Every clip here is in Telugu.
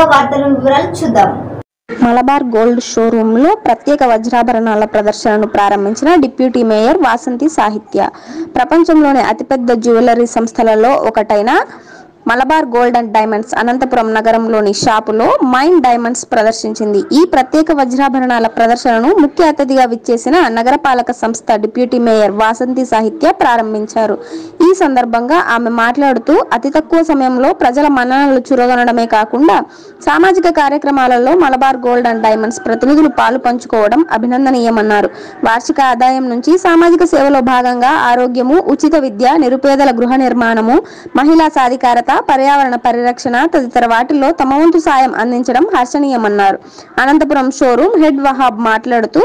ముందుగా వార్తల వివరాలు చూద్దాం. మలబార్ గోల్డ్ షోరూంలో ప్రత్యేక వజ్రాభరణాల ప్రదర్శనను ప్రారంభించిన డిప్యూటీ మేయర్ వాసంతి సాహిత్య. ప్రపంచంలోని అతిపెద్ద జ్యువెలరీ సంస్థలలో ఒకటైన Malabar gold and diamonds Anantapuram నగరంలోని షాపులో మైన్ డైమండ్స్ ప్రదర్శించింది. ఈ ప్రత్యేక వజ్రాభరణాల ప్రదర్శనను ముఖ్య అతిథిగా విచ్చేసిన నగరపాలక సంస్థ డిప్యూటీ మేయర్ వాసంతి సాహిత్య ప్రారంభించారు. ఈ సందర్భంగా ఆమె మాట్లాడుతూ అతి తక్కువ సమయంలో ప్రజల మన్ననలు చురగొనడమే కాకుండా సామాజిక కార్యక్రమాలలో మలబార్ గోల్డ్ అండ్ డైమండ్స్ ప్రతినిధులు పాలు పంచుకోవడం అభినందనీయమన్నారు. వార్షిక ఆదాయం నుంచి సామాజిక సేవలో భాగంగా ఆరోగ్యము ఉచిత విద్య నిరుపేదల గృహ నిర్మాణము మహిళా సాధికారత పర్యావరణ పరిరక్షణ తదితర వాటిల్లో తమ వంతు సాయం అందించడం హర్షణీయమన్నారు. అనంతపురం షోరూం హెడ్ వహాబ్ మాట్లాడుతూ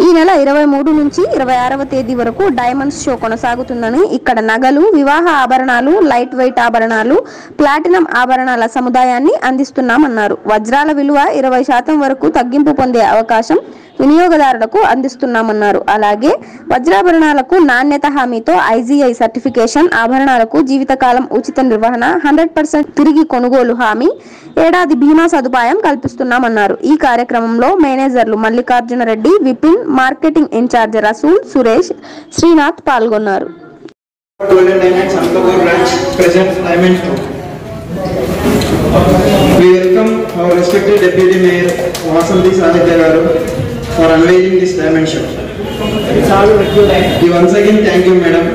ఈ నెల ఇరవై మూడు నుంచి ఇరవై ఆరవ తేదీ వరకు డైమండ్స్ షో కొనసాగుతుందని ఇక్కడ నగలు వివాహ ఆభరణాలు లైట్ వెయిట్ ఆభరణాలు ప్లాటినం ఆభరణాల సముదాయాన్ని అందిస్తున్నామన్నారు. వజ్రాల విలువ ఇరవై శాతం వరకు తగ్గింపు పొందే అవకాశం వినియోగదారులకు అందిస్తున్నామన్నారు. అలాగే వజ్రాభరణాలకు నాణ్యత హామీతో ఐజీఐ సర్టిఫికేషన్ ఆభరణాలకు జీవితకాలం ఉచిత నిర్వహణ హండ్రెడ్ పర్సెంట్ తిరిగి కొనుగోలు హామీ ఏడాది బీమా సదుపాయం కల్పిస్తున్నామన్నారు ఈ కార్యక్రమంలో మేనేజర్లు Mallikarjuna Reddy Vipin marketing in charge Rasool Suresh Srinath పాల్గొన్నారు We welcome our respected Deputy Mayor Vasanthi Sadhya Garu for unveiling this diamond show. We once again thank you, Madam.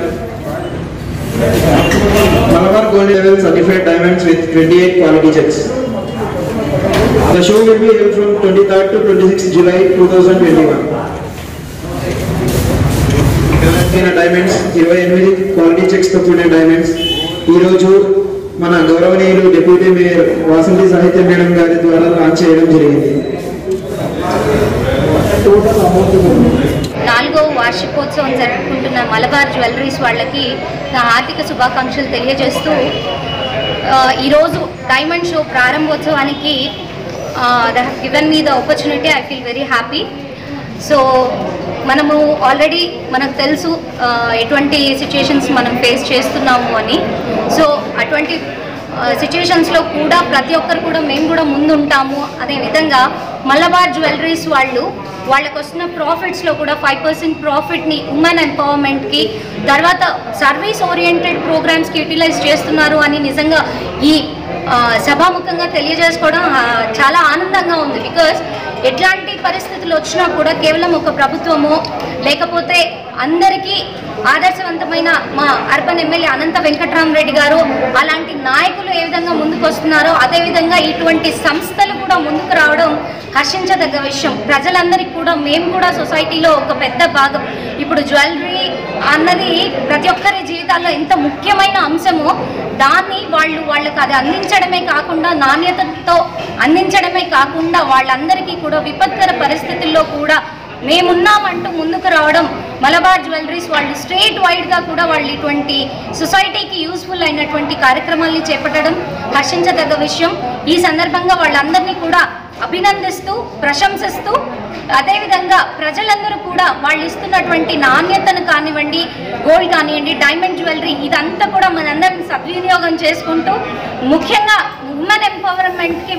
Malabar Gold Level Certified Diamonds with 28 quality checks. The show will be held from 23rd to 26th July 2021. Telangana diamonds ఇరవై ఎనిమిది క్వాలిటీ చెక్స్తో కూడిన డైమండ్స్ ఈరోజు మన గౌరవనీయులు డిప్యూటీ మేయర్ వాసంతి సాహిత్య మేడం గారి ద్వారా లాంచ్ చేయడం జరిగింది నాలుగో వార్షికోత్సవం జరుపుకుంటున్న మలబార్ జ్యువెలరీస్ వాళ్ళకి నా హార్దిక శుభాకాంక్షలు తెలియజేస్తూ ఈరోజు డైమండ్ షో ప్రారంభోత్సవానికి the given me the opportunity I feel very happy. So మనము ఆల్రెడీ మనకు తెలుసు ఎటువంటి సిచ్యుయేషన్స్ మనం ఫేస్ చేస్తున్నాము అని. సో అటువంటి సిచ్యువేషన్స్లో కూడా ప్రతి ఒక్కరు కూడా మేము కూడా ముందుంటాము. అదే విధంగా మలబార్ జ్యువెలరీస్ వాళ్ళు వాళ్ళకు వస్తున్న ప్రాఫిట్స్లో కూడా ఫైవ్ పర్సెంట్ ప్రాఫిట్ని ఉమెన్ ఎంపవర్మెంట్కి తర్వాత సర్వీస్ ఓరియంటెడ్ ప్రోగ్రామ్స్కి యూటిలైజ్ చేస్తున్నారు అని నిజంగా ఈ సభాముఖంగా తెలియజేసుకోవడం చాలా ఆనందంగా ఉంది. బికాస్ ఎట్లాంటి పరిస్థితులు వచ్చినా కూడా కేవలం ఒక ప్రభుత్వము లేకపోతే అందరికీ ఆదర్శవంతమైన మా అర్బన్ ఎమ్మెల్యే అనంత వెంకట్రామరెడ్డి గారు అలాంటి నాయకులు ఏ విధంగా ముందుకు వస్తున్నారో అదేవిధంగా ఇటువంటి సంస్థలు కూడా ముందుకు రావడం హర్షించదగ్గ విషయం. ప్రజలందరికీ కూడా మేము కూడా సొసైటీలో ఒక పెద్ద భాగం. ఇప్పుడు జ్యువెలరీ అన్నది ప్రతి ఒక్కరి జీవితాల్లో ఎంత ముఖ్యమైన అంశమో దాన్ని వాళ్ళు వాళ్ళకి అది అందించడమే కాకుండా నాణ్యతతో అందించడమే కాకుండా వాళ్ళందరికీ కూడా విపత్కర పరిస్థితుల్లో కూడా మేమున్నామంటూ ముందుకు రావడం మలబార్ జ్యువెలరీస్ వాళ్ళు స్టేట్ వైడ్గా కూడా వాళ్ళు ఇటువంటి సొసైటీకి యూస్ఫుల్ అయినటువంటి కార్యక్రమాల్ని చేపట్టడం హర్షించదగ్గ విషయం. ఈ సందర్భంగా వాళ్ళందరినీ కూడా అభినందిస్తూ ప్రశంసిస్తూ అదేవిధంగా ప్రజలందరూ కూడా వాళ్ళు ఇస్తున్నటువంటి నాణ్యతను కానివ్వండి గోల్డ్ కానివ్వండి డైమండ్ జ్యువెలరీ ఇదంతా కూడా మనందరం సద్వినియోగం చేసుకుంటూ ముఖ్యంగా ఉమెన్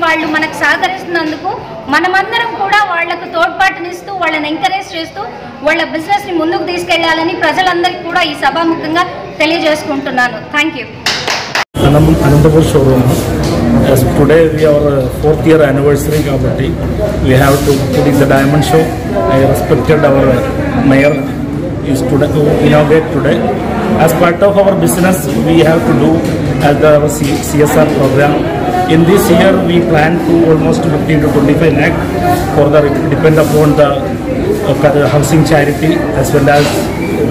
వాళ్ళు మనకు సహకరిస్తున్నందుకు మనమందరం కూడా వాళ్ళకు తోడ్పాటునిస్తూ వాళ్ళని ఎంకరేజ్ చేస్తూ వాళ్ళ బిజినెస్ని ముందుకు తీసుకెళ్ళాలని ప్రజలందరికీ కూడా ఈ సభాముఖంగా తెలియజేసుకుంటున్నాను. Thank you Anantapur showroom today we our fourth year anniversary కాబట్టి we have to put in the diamond show I respected our mayor is today to inaugurate today as part of our business we have to do as their CSR program In this year, we plan to almost 15 to 25 lakh for the depend upon the uh, housing charity as well as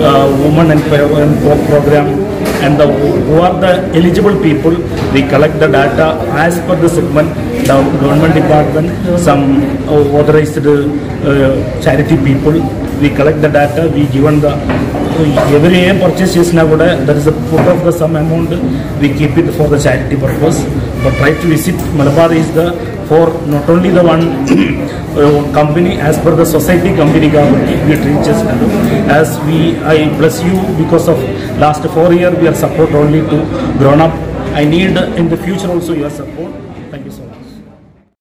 uh, women empowerment pro- program. And the, who are the eligible people we collect the data as per the segment. The government department some uh, authorized uh, charity people we collect the data we given the every year purchase is now there. Is a put of the some amount. We keep it for the charity purpose. But try to visit malabar is the for not only the one uh, company as per the society company we treat reaches as we i bless you because of last four year we are support only to grown up. I need in the future also your support.